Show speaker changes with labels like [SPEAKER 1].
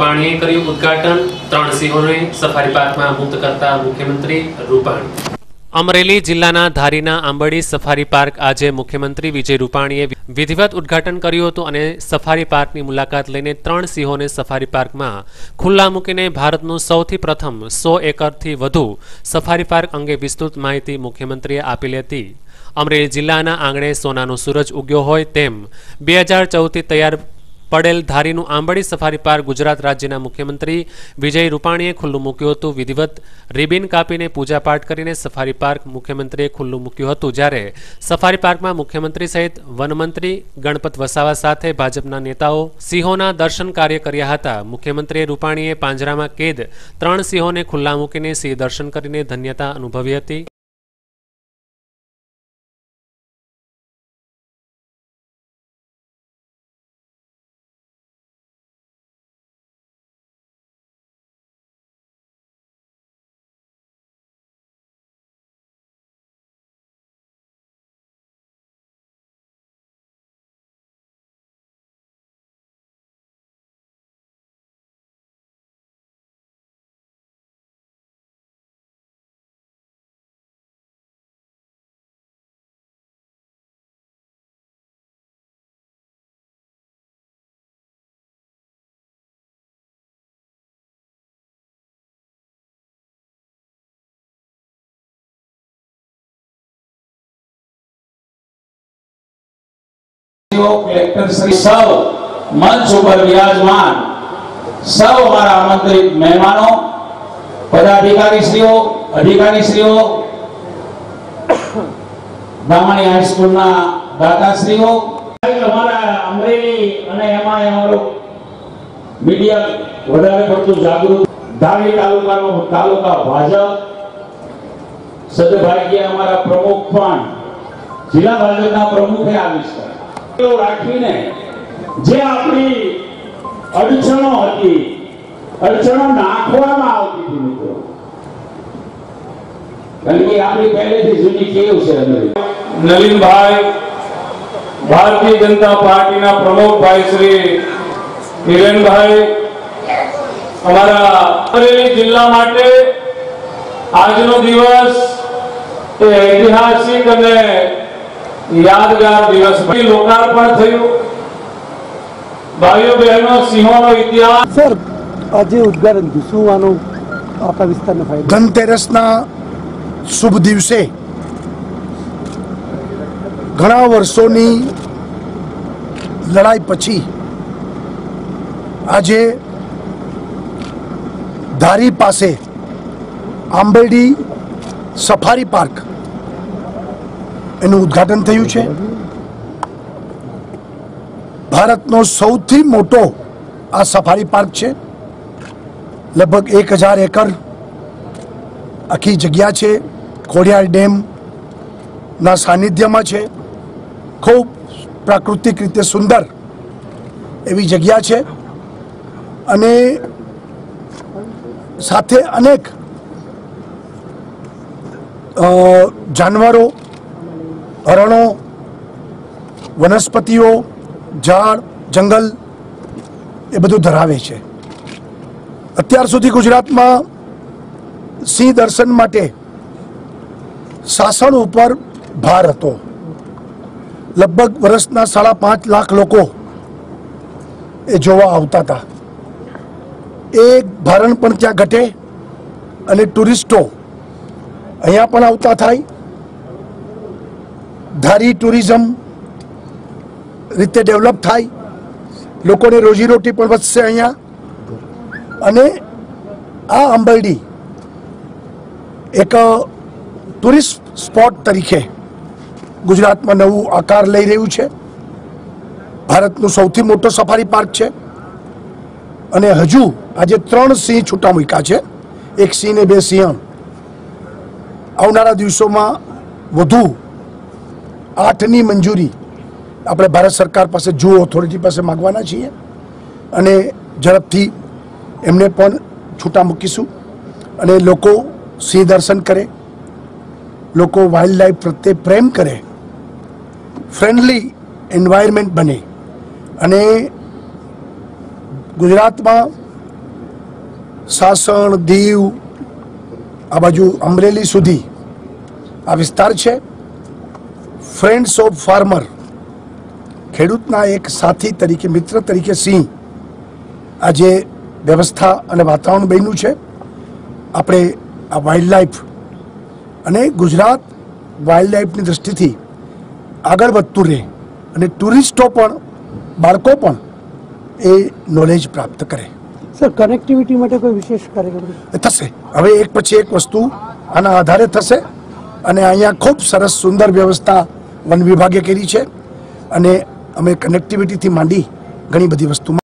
[SPEAKER 1] પાણીએ કર્યું ઉદ્ઘાટન. ત્રણ સિંહોને સફારી પાર્કમાં મુક્ત કરતા મુખ્યમંત્રી રૂપાણી. અમરેલી જિલ્લાના ધારીના આંબડી સફારી પાર્ક આજે મુખ્યમંત્રી વિજય રૂપાણીએ વિધિવત ઉદ્ઘાટન કર્યું હતું અને સફારી પાર્કની મુલાકાત લઈને ત્રણ સિંહોને સફારી પાર્કમાં ખુલ્લા મૂકીને ભારતનું સૌથી પ્રથમ સો એકરથી વધુ સફારી પાર્ક અંગે વિસ્તૃત માહિતી મુખ્યમંત્રીએ આપેલી હતી અમરેલી જિલ્લાના આંગણે સોનાનો સૂરજ ઉગ્યો હોય તેમ બે હજાર ચૌદથી તૈયાર પડેલ ધારીનું આંબડી સફારી પાર્ક ગુજરાત રાજ્યના મુખ્યમંત્રી વિજય રૂપાણીએ ખુલ્લું મૂક્યું હતું. વિધિવત રિબિન કાપીને પૂજાપાઠ કરીને સફારી પાર્ક મુખ્યમંત્રીએ ખુલ્લું મૂક્યું હતું. જ્યારે સફારી પાર્કમાં મુખ્યમંત્રી સહિત વનમંત્રી ગણપત વસાવા સાથે ભાજપના નેતાઓ સિંહોના દર્શન કાર્ય કર્યા હતા. મુખ્યમંત્રીએ રૂપાણીએ પાંજરામાં કેદ ત્રણ સિંહોને ખુલ્લા મૂકીને સિંહ દર્શન કરીને ધન્યતા અનુભવી હતી.
[SPEAKER 2] કલેક્ટર શ્રી સૌ મંચ ઉપર વિરાજમાન સૌ અમારા આમંત્રિત મહેમાનો, પદાધિકારીશ્રીઓ, અધિકારીશ્રીઓ, બ્રાહ્મણી હાઈસ્કૂલના દાતાશ્રીઓ અમારા અમરેલી અને એમાં અમારો મીડિયા વધારે પડતું જાગૃત ધારી તાલુકાનો તાલુકા ભાજપ સદભાગ્ય અમારા પ્રમુખ પણ જિલ્લા ભાજપના પ્રમુખે આવી છે રાખીને જે આપણી અડચણો હતી, અડચણો નાખવામાં આવતી હતી મિત્રો. કારણ કે આપણી પહેલેથી જૂની કેવું છે
[SPEAKER 3] નલિનભાઈ, ભારતીય જનતા પાર્ટીના પ્રમુખભાઈ શ્રી કિરણભાઈ અમારા અમરેલી જિલ્લા માટે આજનો દિવસ એ ઐતિહાસિક અને યાદગાર દિવસ લોકાર્પણ થયું. ભાઈઓ બહેનો સિંહોનો ઇતિહાસ.
[SPEAKER 4] સર આજે ઉદ્ઘાટન થયું શું આનો આપણા વિસ્તારને ફાયદો.
[SPEAKER 5] ધનતેરસના શુભ દિવસે ઘણા વર્ષોની લડાઈ પછી આજે ધારી પાસે આંબેડી સફારી પાર્ક એનું ઉદ્ઘાટન થયું છે. ભારતનો સૌથી મોટો આ સફારી પાર્ક છે. લગભગ એક હજાર એકર આખી જગ્યા છે. ખોડિયાર ડેમના સાનિધ્યમાં છે. ખૂબ પ્રાકૃતિક રીતે સુંદર એવી જગ્યા છે. અને સાથે અનેક જાનવરો હરણો, વનસ્પતિઓ, ઝાડ, જંગલ એ બધું ધરાવે છે. અત્યાર સુધી ગુજરાતમાં સિંહ દર્શન માટે શાસન ઉપર ભાર હતો. લગભગ વર્ષના સાડા પાંચ લાખ લોકો એ જોવા આવતા હતા. એ ભારણ પણ ત્યાં ઘટે અને ટુરિસ્ટો અહીંયા પણ આવતા થાય. ધારી ટુરિઝમ રીતે ડેવલપ થાય. લોકોને રોજીરોટી પણ વધશે અહીંયા. અને આ અંબરડી એક ટુરિસ્ટ સ્પોટ તરીકે ગુજરાતમાં નવું આકાર લઈ રહ્યું છે. ભારતનું સૌથી મોટો સફારી પાર્ક છે. અને હજુ આજે ત્રણ સિંહ છૂટા મૂક્યા છે. એક સિંહ ને બે સિંહ. આવનારા દિવસોમાં વધુ આઠની મંજૂરી. આપણે ભારત સરકાર પાસે જુઓ ઓથોરિટી પાસે માગવાના છીએ. અને ઝડપથી એમને પણ છૂટા મૂકીશું. અને લોકો સિંહ દર્શન કરે. લોકો વાઇલ્ડ લાઈફ પ્રત્યે પ્રેમ કરે. ફ્રેન્ડલી એન્વાયરમેન્ટ બને. અને ગુજરાતમાં સાસણ, દીવ, આ બાજુ અમરેલી સુધી આ વિસ્તાર છે. ફ્રેન્ડ્સ ઓફ ફાર્મર ખેડૂતના એક સાથી તરીકે મિત્ર તરીકે સિંહ આજે વ્યવસ્થા અને વાતાવરણ બન્યું છે. આપણે આ વાઇલ્ડ લાઈફ અને ગુજરાત વાઇલ્ડ લાઈફની દ્રષ્ટિથી આગળ વધતું રહે અને ટુરિસ્ટો પણ બાળકો પણ એ નોલેજ પ્રાપ્ત કરે.
[SPEAKER 4] સર કનેક્ટિવિટી માટે કોઈ વિશેષ કાર્યક્રમ?
[SPEAKER 5] થશે. હવે એક પછી એક વસ્તુ આના આધારે થશે અને અહીંયા ખૂબ સરસ સુંદર વ્યવસ્થા વન વિભાગે કરી છે અને અમે કનેક્ટિવિટીથી માંડી ઘણી બધી વસ્તુમાં